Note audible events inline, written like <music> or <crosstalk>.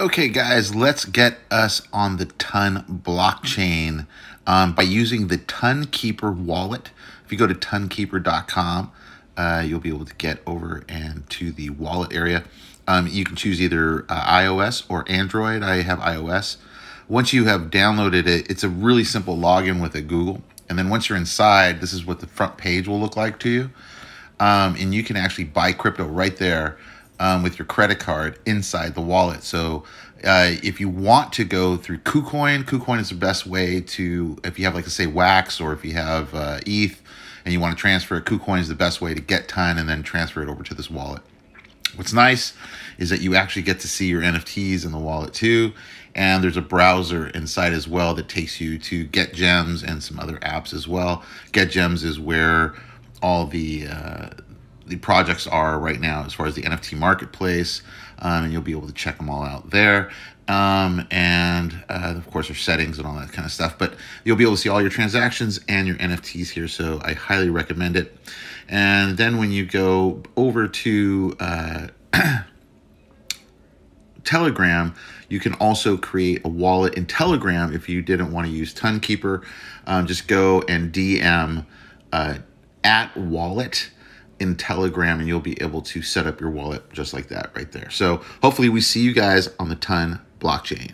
Okay, guys, let's get us on the Ton blockchain um, by using the TonKeeper wallet. If you go to tonkeeper.com, uh, you'll be able to get over and to the wallet area. Um, you can choose either uh, iOS or Android. I have iOS. Once you have downloaded it, it's a really simple login with a Google. And then once you're inside, this is what the front page will look like to you. Um, and you can actually buy crypto right there um, with your credit card inside the wallet. So uh, if you want to go through KuCoin, KuCoin is the best way to, if you have like, to say, Wax or if you have uh, ETH and you want to transfer it, KuCoin is the best way to get ton and then transfer it over to this wallet. What's nice is that you actually get to see your NFTs in the wallet too. And there's a browser inside as well that takes you to Get Gems and some other apps as well. Get Gems is where all the uh, the projects are right now as far as the NFT marketplace, um, and you'll be able to check them all out there. Um, and uh, of course, there's settings and all that kind of stuff. But you'll be able to see all your transactions and your NFTs here, so I highly recommend it. And then when you go over to uh, <clears throat> Telegram, you can also create a wallet in Telegram if you didn't want to use TonKeeper. Um, just go and DM uh, at wallet in Telegram and you'll be able to set up your wallet just like that right there. So hopefully we see you guys on the Ton blockchain.